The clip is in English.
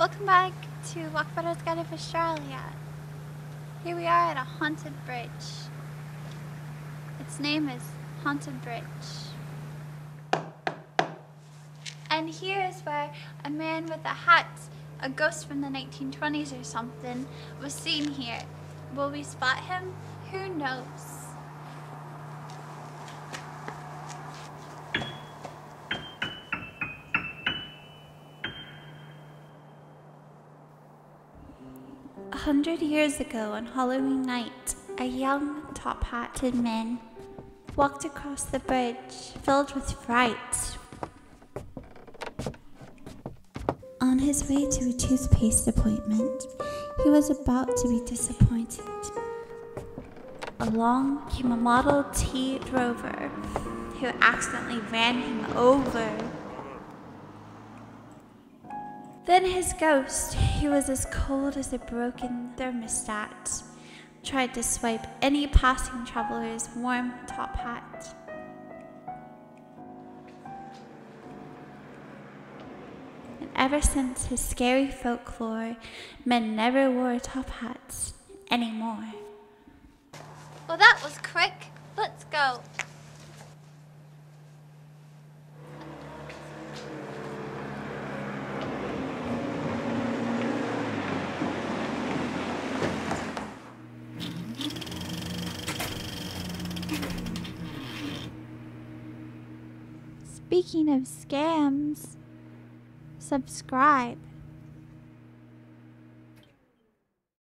Welcome back to Walkabouter's Guide of Australia. Here we are at a haunted bridge. Its name is Haunted Bridge. And here is where a man with a hat, a ghost from the 1920s or something, was seen here. Will we spot him? Who knows? Hundred years ago on Halloween night, a young, top hatted man walked across the bridge filled with fright. On his way to a toothpaste appointment, he was about to be disappointed. Along came a Model T drover who accidentally ran him over. Then his ghost, who was as cold as a broken thermostat, tried to swipe any passing traveler's warm top hat. And ever since his scary folklore, men never wore top hats anymore. Well, that was quick. Speaking of scams, subscribe.